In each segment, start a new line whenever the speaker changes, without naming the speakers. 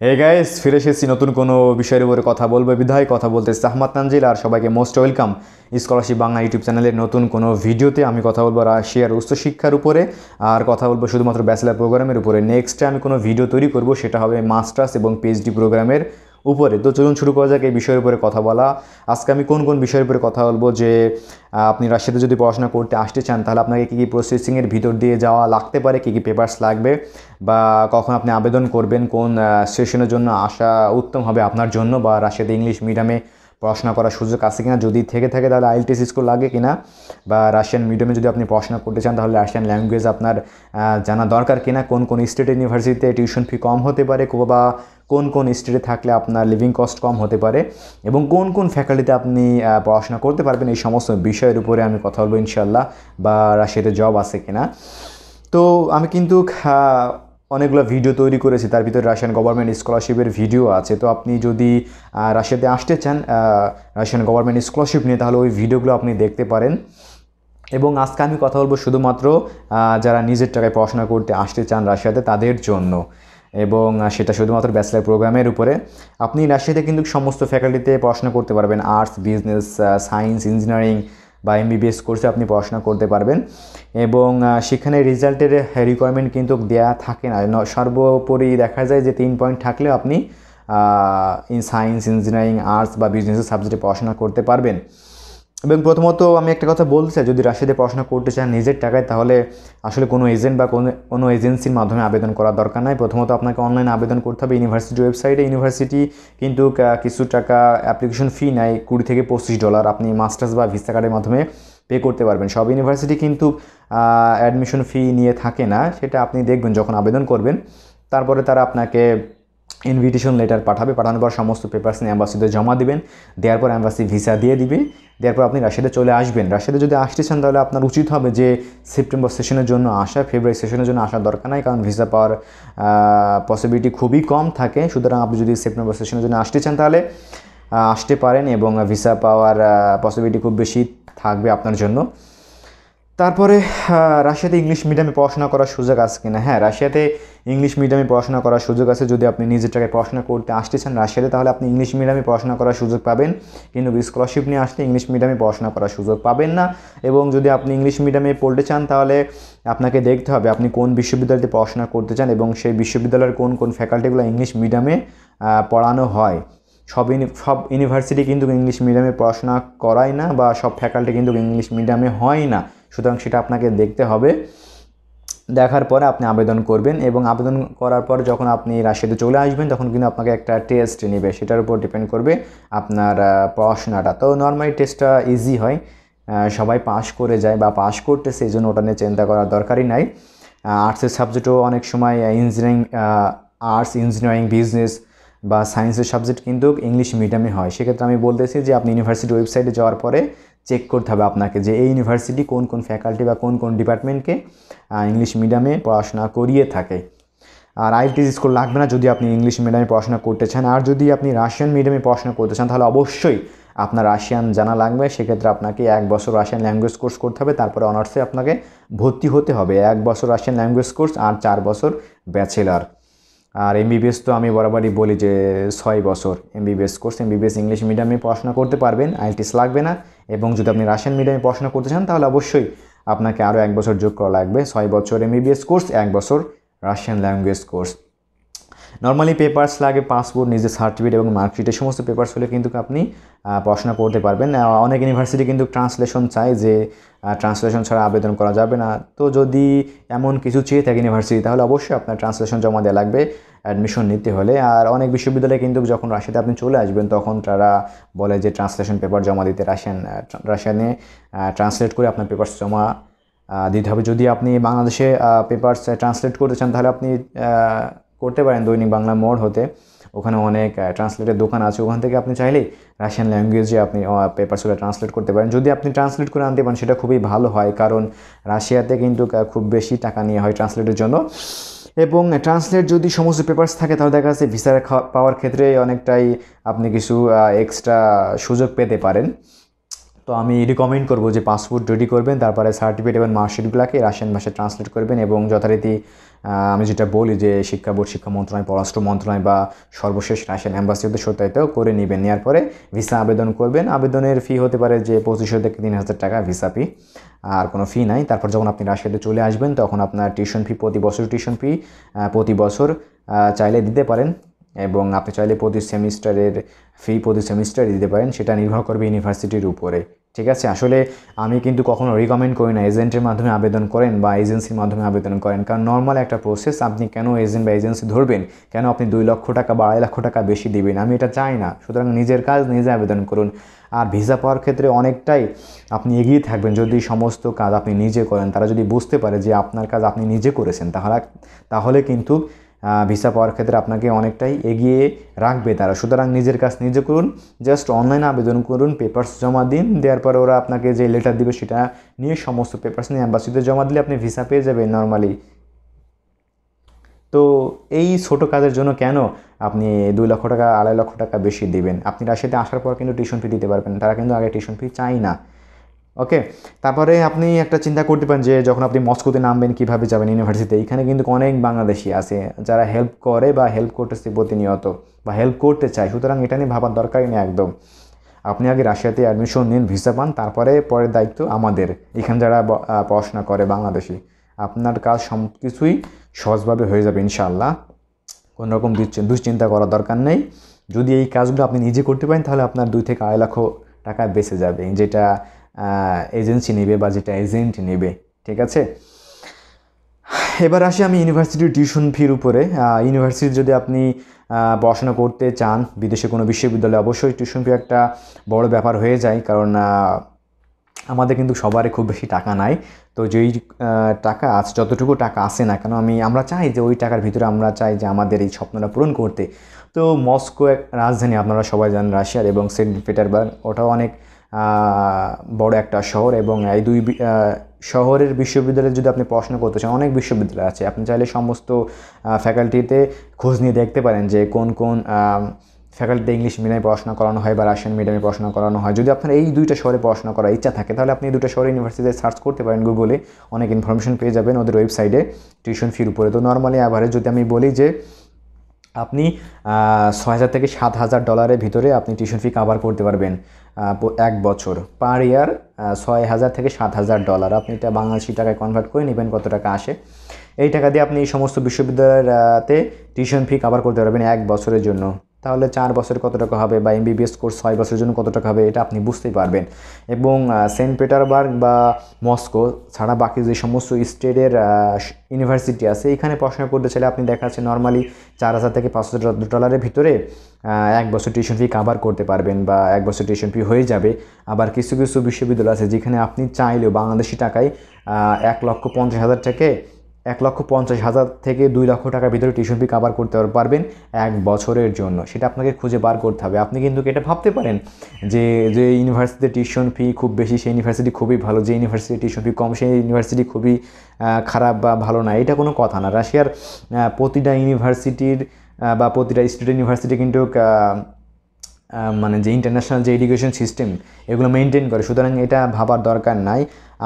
Hey guys ফিরে এসেছি নতুন কোনো বিষয়ের উপরে কথা বলব, বিধায় কথা বলতে আহমাদ তানজিল আর সবাইকে most welcome scholarship Bangla YouTube চ্যানেলের নতুন কোনো ভিডিওতে আমি কথা বলব রাশিয়ার উচ্চশিক্ষার উপরে আর কথা বলব শুধুমাত্র ব্যাচেলার প্রোগ্রামের উপরে। নেক্সটে আমি কোনো ভিডিও তৈরি করব, সেটা হবে মাস্টার্স এবং পিএইচডি প্রোগ্রামের উপরে। তো চলুন শুরু করা যাক এই বিষয়ের উপরে কথা বলা। আজকে আমি কোন কোন বিষয়ের উপরে কথা বলব যে আপনি রাশিয়াতে যদি পড়াশোনা করতে আসতে চান, তাহলে আপনাকে কী কী প্রসেসিংয়ের ভিতর দিয়ে যাওয়া লাগতে পারে, কী কী পেপার্স লাগবে, বা কখন আপনি আবেদন করবেন, কোন সেশনের জন্য আসা উত্তম হবে আপনার জন্য, বা রাশিয়াতে ইংলিশ মিডিয়ামে পড়াশোনা করার সুযোগ আছে কিনা, যদি থেকে থাকে তাহলে আইএলটিএস স্কুল লাগে কিনা, বা রাশিয়ান মিডিয়ামে যদি আপনি পড়াশোনা করতে চান তাহলে রাশিয়ান ল্যাঙ্গুয়েজ আপনার জানা দরকার কিনা, কোন কোন স্টেট ইউনিভার্সিটিতে টিউশন ফি কম হতে পারে বা কোন কোন স্টেটে থাকলে আপনার লিভিং কস্ট কম হতে পারে, এবং কোন কোন ফ্যাকাল্টিতে আপনি পড়াশোনা করতে পারবেন, এই সমস্ত বিষয়ের উপরে আমি কথা বলব ইনশাল্লাহ বা রাশিয়াতে জব আছে কিনা। তো আমি কিন্তু অনেকগুলো ভিডিও তৈরি করেছি। তার ভিতরে রাশিয়ান গভর্নমেন্ট স্কলারশিপের ভিডিও আছে। তো আপনি যদি রাশিয়াতে আসতে চান রাশিয়ান গভর্নমেন্ট স্কলারশিপ নিয়ে, তাহলে ওই ভিডিওগুলো আপনি দেখতে পারেন। এবং আজকে আমি কথা বলব শুধুমাত্র যারা নিজের টাকায় পড়াশোনা করতে আসতে চান রাশিয়াতে, তাদের জন্য। এবং সেটা শুধুমাত্র ব্যাচেলার প্রোগ্রামের উপরে। আপনি রাশিয়াতে কিন্তু সমস্ত ফ্যাকাল্টিতে পড়াশোনা করতে পারবেন। আর্টস বিজনেস সায়েন্স ইঞ্জিনিয়ারিং বা এমবিবিএস কোর্সে আপনি পড়াশোনা করতে পারবেন। এবং সেখানে রেজাল্টের রিকোয়ারমেন্ট কিন্তু দেয়া থাকে না। সর্বোপরি দেখা যায় যে তিন পয়েন্ট থাকলেও আপনি ইন সায়েন্স ইঞ্জিনিয়ারিং আর্টস বা বিজনেসের সাবজেক্টে পড়াশোনা করতে পারবেন। এবং প্রথমত আমি একটা কথা বলতে চাই, যদি রাশিয়াতে পড়াশোনা করতে চান নিজের টাকায়, তাহলে আসলে কোনো এজেন্ট বা কোনো কোনো এজেন্সির মাধ্যমে আবেদন করার দরকার নাই। প্রথমত আপনাকে অনলাইনে আবেদন করতে হবে ইউনিভার্সিটি ওয়েবসাইটে ইউনিভার্সিটি কিন্তু কিছু টাকা অ্যাপ্লিকেশন ফি নেয় কুড়ি থেকে পঁচিশ ডলার আপনি মাস্টার্স বা ভিসা কার্ডের মাধ্যমে পে করতে পারবেন। সব ইউনিভার্সিটি কিন্তু অ্যাডমিশন ফি নিয়ে থাকে না, সেটা আপনি দেখবেন যখন আবেদন করবেন। তারপরে তারা আপনাকে ইনভিটেশন লেটার পাঠাবে, পাঠানোর পর সমস্ত পেপার্স নিয়ে অ্যাম্বাসিতে জমা দেবেন, দেওয়ার পর অ্যাম্বাসি ভিসা দিয়ে দিবে দেওয়ার পর আপনি রাশিয়াতে চলে আসবেন। রাশিয়াতে যদি আসতে চান তাহলে আপনার উচিত হবে যে সেপ্টেম্বর সেশনের জন্য আসা ফেব্রুয়ারি সেশনের জন্য আসার দরকার নাই, কারণ ভিসা পাওয়ার পসিবিলিটি খুবই কম থাকে। সুতরাং আপনি যদি সেপ্টেম্বর সেশনের জন্য আসতে চান তাহলে আসতে পারেন এবং ভিসা পাওয়ার পসিবিলিটি খুব বেশি থাকবে আপনার জন্য। তারপরে রাশিয়াতে ইংলিশ মিডিয়ামে পড়াশোনা করার সুযোগ আছে কিনা? হ্যাঁ রাশিয়াতে ইংলিশ মিডিয়ামে পড়াশোনা করার সুযোগ আছে। যদি আপনি নিজের টাকায় পড়াশোনা করতে আসতে চান রাশিয়াতে, তাহলে আপনি ইংলিশ মিডিয়ামে পড়াশোনা করার সুযোগ পাবেন। কিন্তু স্কলারশিপ নিয়ে আসলে ইংলিশ মিডিয়ামে পড়াশোনা করার সুযোগ পাবেন না। এবং যদি আপনি ইংলিশ মিডিয়ামে পড়তে চান, তাহলে আপনাকে দেখতে হবে আপনি কোন বিশ্ববিদ্যালয়তে পড়াশোনা করতে চান এবং সেই বিশ্ববিদ্যালয়ের কোন কোন ফ্যাকাল্টিগুলো ইংলিশ মিডিয়ামে পড়ানো হয়। সব সব ইউনিভার্সিটি কিন্তু ইংলিশ মিডিয়ামে পড়াশোনা করায় না বা সব ফ্যাকাল্টি কিন্তু ইংলিশ মিডিয়ামে হয় না। সুতরাং সেটা আপনাকে দেখতে হবে। দেখার পরে আপনি আবেদন করবেন এবং আবেদন করার পর যখন আপনি রাশিয়াতে চলে আসবেন, তখন কিন্তু আপনাকে একটা টেস্ট নেবে। সেটার উপর ডিপেন্ড করবে আপনার পড়াশোনাটা। তো নর্মালি টেস্টটা ইজি হয়। সবাই পাস করে যায় বা পাস করতেছে, এই জন্য ওটা নিয়ে চিন্তা করার দরকারই নাই। আর্টসের সাবজেক্টও অনেক সময় ইঞ্জিনিয়ারিং আর্টস ইঞ্জিনিয়ারিং বিজনেস বা সায়েন্সের সাবজেক্ট কিন্তু ইংলিশ মিডিয়ামে হয়। সেক্ষেত্রে আমি বলতেছি যে আপনি ইউনিভার্সিটি ওয়েবসাইটে যাওয়ার পরে চেক করতে হবে আপনাকে যে এই ইউনিভার্সিটি কোন কোন ফ্যাকাল্টি বা কোন কোন ডিপার্টমেন্টকে ইংলিশ মিডিয়ামে পড়াশোনা করিয়ে থাকে। আর আইএলটিএস স্কুল লাগবে না যদি আপনি ইংলিশ মিডিয়ামে পড়াশোনা করতে চান। আর যদি আপনি রাশিয়ান মিডিয়ামে পড়াশোনা করতে চান, তাহলে অবশ্যই আপনার রাশিয়ান জানা লাগবে। সেক্ষেত্রে আপনাকে এক বছর রাশিয়ান ল্যাঙ্গুয়েজ কোর্স করতে হবে। তারপরে অনার্সে আপনাকে ভর্তি হতে হবে। এক বছর রাশিয়ান ল্যাঙ্গুয়েজ কোর্স আর চার বছর ব্যাচেলার আর এমবিবিএস তো আমি বরাবরই বলি যে ছয় বছর এমবিবিএস কোর্স এমবিবিএস ইংলিশ মিডিয়ামে পড়াশোনা করতে পারবেন আইএলটিএস লাগবে না এবং যদি আপনি রাশিয়ান মিডিয়ামে পড়াশোনা করতে চান, তাহলে অবশ্যই আপনাকে আরও এক বছর যোগ করা লাগবে। ছয় বছর এমবিবিএস কোর্স এক বছর Russian language course normally papers লাগে পাসপোর্ট নিজের সার্টিফিকেট এবং মার্কশিট এই সমস্ত পেপার্স হলে কিন্তু আপনি পড়াশোনা করতে পারবেন। অনেক ইউনিভার্সিটি কিন্তু ট্রান্সলেশন চায় যে ট্রান্সলেশন ছাড়া আবেদন করা যাবে না। তো যদি এমন কিছু চেয়ে থাকে ইউনিভার্সিটি তাহলে অবশ্যই আপনার ট্রান্সলেশন জমা দেওয়া লাগবে অ্যাডমিশন নিতে হলে। আর অনেক বিশ্ববিদ্যালয়ে কিন্তু যখন রাশিয়াতে আপনি চলে আসবেন, তখন তারা বলে যে ট্রান্সলেশন পেপার জমা দিতে রাশিয়ান রাশিয়ানে ট্রান্সলেট করে আপনার পেপার্স জমা দিতে হবে। যদি আপনি বাংলাদেশে পেপার্স ট্রান্সলেট করতে চান, তাহলে আপনি করতে পারেন দৈনিক বাংলা মোড় হতে। ওখানে অনেক ট্রান্সলেটের দোকান আছে। ওখান থেকে আপনি চাইলেই রাশিয়ান ল্যাঙ্গুয়েজে আপনি পেপারসগুলো ট্রান্সলেট করতে পারেন। যদি আপনি ট্রান্সলেট করে আনতে পারেন, সেটা খুবই ভালো হয়। কারণ রাশিয়াতে কিন্তু খুব বেশি টাকা নিয়ে হয় ট্রান্সলেটের জন্য। এবং ট্রান্সলেট যদি সমস্ত পেপার্স থাকে, তাহলে দেখা যাচ্ছে ভিসা পাওয়ার ক্ষেত্রে অনেকটাই আপনি কিছু এক্সট্রা সুযোগ পেতে পারেন। তো আমি রিকমেন্ড করব যে পাসপোর্ট রেডি করবেন, তারপরে সার্টিফিকেট এবং মার্কশিটগুলোকে রাশিয়ান ভাষায় ট্রান্সলেট করবেন এবং যথারীতি আমি যেটা বলি যে শিক্ষা বোর্ড, শিক্ষা মন্ত্রণালয়, পররাষ্ট্র মন্ত্রণালয় বা সর্বশেষ রাশিয়ান অ্যাম্বাসিতে সত্যায়িত করে নেবেন। নেওয়ার পরে ভিসা আবেদন করবেন। আবেদনের ফি হতে পারে যে পঁচিশশো থেকে তিন হাজার টাকা ভিসা ফি আর কোনো ফি নাই। তারপর যখন আপনি রাশিয়াতে চলে আসবেন, তখন আপনার টিউশন ফি প্রতি বছর টিউশন ফি প্রতি বছর চাইলে দিতে পারেন এবং আপনি চাইলে প্রতি সেমিস্টারের ফি প্রতি সেমিস্টারে দিতে পারেন। সেটা নির্ভর করবে ইউনিভার্সিটির উপরে। ঠিক আছে? আসলে আমি কিন্তু কখনো রিকমেন্ড করি না এজেন্টের মাধ্যমে আবেদন করেন বা এজেন্সির মাধ্যমে আবেদন করেন। কারণ নর্মাল একটা প্রসেস আপনি কেন এজেন্ট বা এজেন্সি ধরবেন? কেন আপনি দুই লক্ষ টাকা বা আড়াই লক্ষ টাকা বেশি দিবেন? আমি এটা চাই না। সুতরাং নিজের কাজ নিজে আবেদন করুন। আর ভিসা পাওয়ার ক্ষেত্রে অনেকটাই আপনি এগিয়ে থাকবেন যদি সমস্ত কাজ আপনি নিজে করেন। তারা যদি বুঝতে পারে যে আপনার কাজ আপনি নিজে করেছেন, তাহলে তাহলে কিন্তু ভিসা পাওয়ার ক্ষেত্রে আপনাকে অনেকটাই এগিয়ে রাখবে তারা। সুতরাং নিজের কাজ নিজে করুন জাস্ট অনলাইনে আবেদন করুন পেপার্স জমা দিন, দেওয়ার পরে ওরা আপনাকে যে লেটার দিবে সেটা নিয়ে সমস্ত পেপার্স নিয়ে অ্যাম্বাসিতে জমা দিলে আপনি ভিসা পেয়ে যাবেন নর্মালি তো এই ছোটো কাজের জন্য কেন আপনি দুই লক্ষ টাকা, আড়াই লক্ষ টাকা বেশি দিবেন? আপনি রাশিয়াতে আসার পর কিন্তু টিউশন ফি দিতে পারবেন তারা কিন্তু আগে টিউশন ফি চাই না। ওকে তারপরে আপনি একটা চিন্তা করতে পারেন যে যখন আপনি মস্কোতে নামবেন, কীভাবে যাবেন ইউনিভার্সিটিতে এখানে কিন্তু অনেক বাংলাদেশি আছে, যারা হেল্প করে বা হেল্প করতেছে প্রতিনিয়ত বা হেল্প করতে চায়। সুতরাং এটা নিয়ে ভাবার দরকারই নেই একদম। আপনি আগে রাশিয়াতে অ্যাডমিশন নিন ভিসা পান, তারপরে পরের দায়িত্ব আমাদের। এখানে যারা পড়াশোনা করে বাংলাদেশি, আপনার কাজ সব কিছুই সহজভাবে হয়ে যাবে ইনশাআল্লাহ। কোনো রকম দুশ্চিন্তা করার দরকার নেই। যদি এই কাজগুলো আপনি নিজে করতে পারেন, তাহলে আপনার দুই থেকে আড়াই লক্ষ টাকা বেঁচে যাবে। যেটা এজেন্সি নেবে বা যেটা এজেন্ট নেবে, ঠিক আছে? এবার আসি আমি ইউনিভার্সিটির টিউশন ফির উপরে। ইউনিভার্সিটি যদি আপনি পড়াশোনা করতে চান, বিদেশে কোনো বিশ্ববিদ্যালয়ে অবশ্যই টিউশন ফি একটা বড় ব্যাপার হয়ে যায়, কারণ আমাদের কিন্তু সবারই খুব বেশি টাকা নাই। তো যেই টাকা আছে যতটুকু টাকা আসে না কেন, আমি, আমরা চাই যে ওই টাকার ভিতরে আমরা চাই যে আমাদের এই স্বপ্নটা পূরণ করতে। তো মস্কো এক রাজধানী, আপনারা সবাই জানেন রাশিয়ার এবং সেন্ট পিটারবার্গ, ওটাও অনেক বড় একটা শহর এবং এই দুই শহরের বিশ্ববিদ্যালয়ে যদি আপনি পড়াশোনা করতে চান, অনেক বিশ্ববিদ্যালয় আছে। আপনি চাইলে সমস্ত ফ্যাকাল্টিতে খোঁজ নিয়ে দেখতে পারেন যে কোন কোন ফ্যাকাল্টিতে ইংলিশ মিডিয়ামে পড়াশোনা করানো হয় বা রাশিয়ান মিডিয়ামে পড়াশোনা করানো হয়। যদি আপনার এই দুইটা শহরে পড়াশোনা করার ইচ্ছা থাকে, তাহলে আপনি এই দুটো শহরে ইউনিভার্সিটিতে সার্চ করতে পারেন গুগলে অনেক ইনফরমেশন পেয়ে যাবেন ওদের ওয়েবসাইটে টিউশন ফির উপরে। তো নর্মালি অ্যাভারেজ যদি আমি বলি যে আপনি ছয় হাজার থেকে সাত হাজার ডলারের ভিতরে আপনি টিউশন ফি কাভার করতে পারবেন। এক বছর পার ইয়ার ছয় হাজার থেকে সাত হাজার ডলার। আপনি এটা বাংলাদেশি টাকায় কনভার্ট করে নেবেন, কত টাকা আসে। এই টাকা দিয়ে আপনি এই সমস্ত বিশ্ববিদ্যালয়তে টিউশন ফি কাভার করতে পারবেন এক বছরের জন্য। তাহলে চার বছরে কত টাকা হবে বা এমবিবিএস কোর্স ছয় বছরের জন্য কত টাকা হবে, এটা আপনি বুঝতেই পারবেন। এবং সেন্ট পিটারবার্গ বা মস্কো ছাড়া বাকি যে সমস্ত স্টেটের ইউনিভার্সিটি আছে, এখানে পড়াশোনা করতে চাইলে আপনি দেখা যাচ্ছে নর্মালি চার হাজার থেকে পাঁচ হাজার ডলারের ভিতরে এক বছর টিউশন ফি কাভার করতে পারবেন বা এক বছর টিউশন ফি হয়ে যাবে। আবার কিছু কিছু বিশ্ববিদ্যালয় আছে যেখানে আপনি চাইলেও বাংলাদেশি টাকায় এক লক্ষ পঞ্চাশ হাজার থেকে এক লক্ষ পঞ্চাশ হাজার থেকে দুই লক্ষ টাকার ভিতরে টিউশন ফি কাভার করতে পারবেন এক বছরের জন্য। সেটা আপনাকে খুঁজে বার করতে হবে। আপনি কিন্তু এটা ভাবতে পারেন যে যে ইউনিভার্সিটিতে টিউশন ফি খুব বেশি, সেই ইউনিভার্সিটি খুবই ভালো। যে ইউনিভার্সিটি টিউশন ফি কম, সেই ইউনিভার্সিটি খুবই খারাপ বা ভালো না। এটা কোনো কথা না। রাশিয়ার প্রতিটা ইউনিভার্সিটির বা প্রতিটা স্টেট ইউনিভার্সিটি কিন্তু মানে যে ইন্টারন্যাশনাল যে এডুকেশন সিস্টেম এগুলো মেনটেন করে। সুতরাং এটা ভাবার দরকার নাই।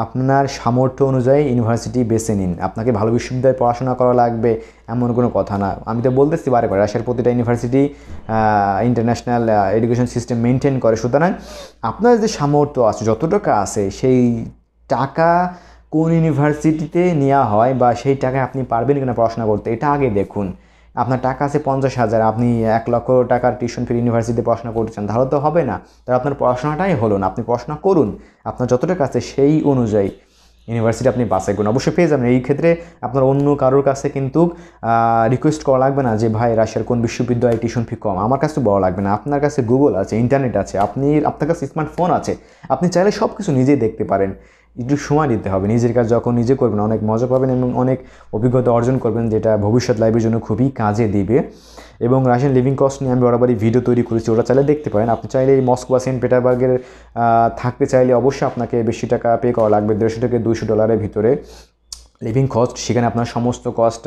আপনার সামর্থ্য অনুযায়ী ইউনিভার্সিটি বেছে নিন। আপনাকে ভালো বিশ্ববিদ্যালয়ে পড়াশোনা করা লাগবে এমন কোনো কথা না। আমি তো বলতেছি বারে বারে, রাশিয়ার প্রতিটা university international education system maintain করে। সুতরাং আপনার যে সামর্থ্য আছে যত টাকা আছে, সেই টাকা কোন ইউনিভার্সিটিতে নেওয়া হয় বা সেই টাকায় আপনি পারবেন কিনা পড়াশোনা করতে, এটা আগে দেখুন। আপনার টাকা আছে পঞ্চাশ হাজার, আপনি এক লক্ষ টাকার টিউশন ফি ইউনিভার্সিটিতে পড়াশোনা করছেন তাহলে তো হবে না। তাহলে আপনার পড়াশোনাটাই হলো না, আপনি পড়াশোনা করুন। আপনার যত টাকা আছে সেই অনুযায়ী ইউনিভার্সিটি আপনি বাছাই করুন। অবশ্যই পেয়ে যাবেন। এই ক্ষেত্রে আপনার অন্য কারোর কাছে কিন্তু রিকোয়েস্ট করা লাগবে না যে, ভাই, রাশিয়ার কোন বিশ্ববিদ্যালয়ে টিউশন ফি কম? আমার কাছে বড় লাগবে না। আপনার কাছে গুগল আছে ইন্টারনেট আছে, আপনি, আপনার কাছে স্মার্টফোন আছে। আপনি চাইলে সব কিছু নিজেই দেখতে পারেন। একটু সময় দিতে হবে। নিজের কাজ যখন নিজে করবেন, অনেক মজা পাবেন এবং অনেক অভিজ্ঞতা অর্জন করবেন, যেটা ভবিষ্যৎ লাইফের জন্য খুবই কাজে দিবে। এবং রাশিয়ান লিভিং কস্ট নিয়ে আমি বরাবরই ভিডিও তৈরি করেছি, ওটা চাইলে দেখতে পারেন। আপনি চাইলে এই মস্কো বা সেন্ট পেটারবার্গের থাকতে চাইলে অবশ্যই আপনাকে বেশি টাকা পে করা লাগবে, দেড়শো থেকে দুশো ডলারের ভিতরে। লিভিং কস্ট সেখানে আপনার সমস্ত কস্ট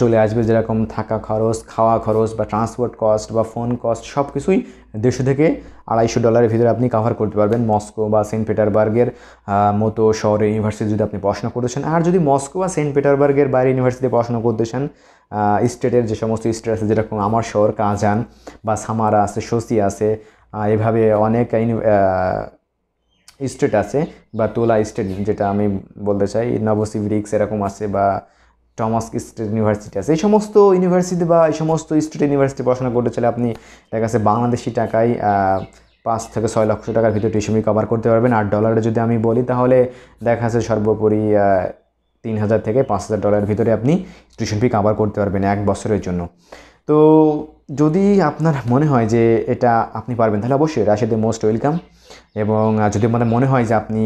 চলে আসবে, যেরকম থাকা খরচ, খাওয়া খরচ বা ট্রান্সপোর্ট কস্ট বা ফোন কস্ট সব কিছুই দেড়শো থেকে আড়াইশো ডলারের ভিতরে আপনি কাভার করতে পারবেন। মস্কো বা সেন্ট পিটারবার্গের মতো শহরে ইউনিভার্সিটি যদি আপনি পড়াশোনা করতে চান। আর যদি মস্কো বা সেন্ট পিটারবার্গের বাইরে ইউনিভার্সিটিতে পড়াশোনা করতে চান স্টেটের যে সমস্ত স্টেট আছে, যেরকম আমার শহর, কাজান বা সামারা আছে সসি আছে এভাবে অনেক স্টেট আছে বা তোলা স্টেট যেটা আমি বলতে চাই নবসিভিরিক্স এরকম আছে বা টমাস স্টেট ইউনিভার্সিটি আছে। এই সমস্ত ইউনিভার্সিটি বা এই সমস্ত স্টেট ইউনিভার্সিটি পড়াশোনা করতে চাইলে আপনি দেখা যাচ্ছে বাংলাদেশি টাকায় পাঁচ থেকে ছয় লক্ষ টাকার ভিতরে টিউশন কভার করতে পারবেন। আর ডলারে যদি আমি বলি, তাহলে দেখা যাচ্ছে সর্বোপরি তিন হাজার থেকে পাঁচ হাজার ডলারের ভিতরে আপনি টিউশন ফি কভার করতে পারবেন এক বছরের জন্য। তো যদি আপনার মনে হয় যে এটা আপনি পারবেন, তাহলে অবশ্যই রাশিয়াতে মোস্ট ওয়েলকাম। এবং যদি আমাদের মনে হয় যে আপনি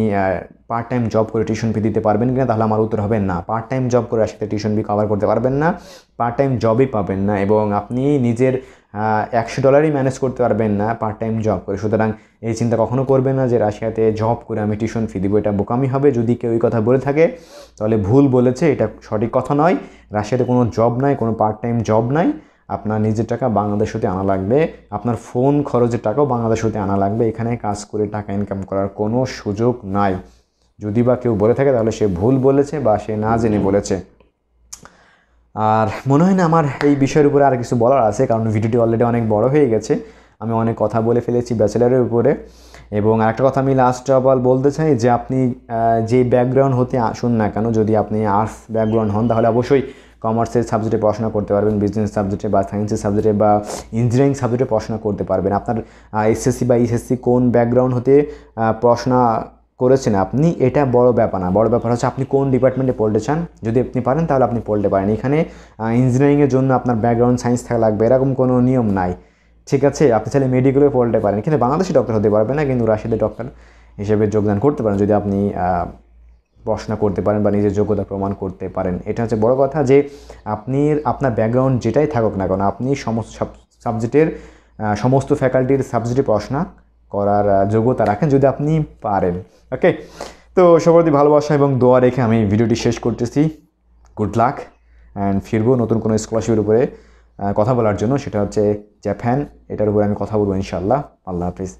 পার্ট টাইম জব করে টিউশন ফি দিতে পারবেন কিনা, তাহলে আমার উত্তর হবে না। পার্ট টাইম জব করে রাশিয়াতে টিউশন ফি কভার করতে পারবেন না। পার্ট টাইম জবই পাবেন না এবং আপনি নিজের একশো ডলারই ম্যানেজ করতে পারবেন না পার্ট টাইম জব করে। সুতরাং এই চিন্তা কখনো করবেন না যে রাশিয়াতে জব করে আমি টিউশন ফি দিব, এটা বোকামি হবে। যদি কেউ এই কথা বলে থাকে, তাহলে ভুল বলেছে, এটা সঠিক কথা নয়। রাশিয়াতে কোনো জব নাই, কোনো পার্ট টাইম জব নাই। আপনার নিজের টাকা বাংলাদেশ হতে আনা লাগবে, আপনার ফোন খরচের টাকাও বাংলাদেশ হতে আনা লাগবে, এখানে কাজ করে টাকা ইনকাম করার কোনো সুযোগ নাই। যদি বা কেউ বলে থাকে তাহলে সে ভুল বলেছে বা সে না জেনে বলেছে। আর মনে হয় না আমার এই বিষয়ের উপরে আর কিছু বলার আছে, কারণ ভিডিওটি অলরেডি অনেক বড় হয়ে গেছে। আমি অনেক কথা বলে ফেলেছি ব্যাচেলারের উপরে। এবং আরেকটা কথা আমি লাস্ট অফ অল বলতে চাই যে আপনি যে ব্যাকগ্রাউন্ড হতে আসুন না কেন, যদি আপনি আর্টস ব্যাকগ্রাউন্ড হন তাহলে অবশ্যই কমার্সের সাবজেক্টে পড়াশোনা করতে পারবেন বিজনেস সাবজেক্টে বা সায়েন্সের সাবজেক্টে বা ইঞ্জিনিয়ারিং সাবজেক্টে পড়াশোনা করতে পারবেন। আপনার এসএসসি বা এইচএসসি কোন ব্যাকগ্রাউন্ড হতে পড়াশোনা করেছেন আপনি, এটা বড় ব্যাপার না। বড় ব্যাপার হচ্ছে আপনি কোন ডিপার্টমেন্টে পড়তে চান, যদি আপনি পারেন তাহলে আপনি পড়তে পারেন। এখানে ইঞ্জিনিয়ারিংয়ের জন্য আপনার ব্যাকগ্রাউন্ড সায়েন্স থাকা লাগবে, এরকম কোনো নিয়ম নাই। ঠিক আছে? আপনি চাইলে মেডিকেলে পড়তে পারেন। কিন্তু বাংলাদেশি ডক্টর হতে পারবেন না, কিন্তু রাশিয়াতে ডক্টর হিসেবে যোগদান করতে পারেন, যদি আপনি পড়াশোনা করতে পারেন বা নিজের যোগ্যতা প্রমাণ করতে পারেন। এটা হচ্ছে বড় কথা যে আপনি, আপনার ব্যাকগ্রাউন্ড যেটাই থাকুক না কেন, আপনি সমস্ত সাবজেক্টের সমস্ত ফ্যাকাল্টির সাবজেক্টে পড়াশোনা করার যোগ্যতা রাখেন যদি আপনি পারেন। ওকে তো সবারই ভালোবাসা এবং দোয়া রেখে আমি ভিডিওটি শেষ করতেছি। গুড লাক অ্যান্ড ফিরবো নতুন কোনো স্কলারশিপের উপরে কথা বলার জন্য। সেটা হচ্ছে জাপান এটার উপরে আমি কথা বলব ইনশাল্লাহ আল্লাহ হাফিজ।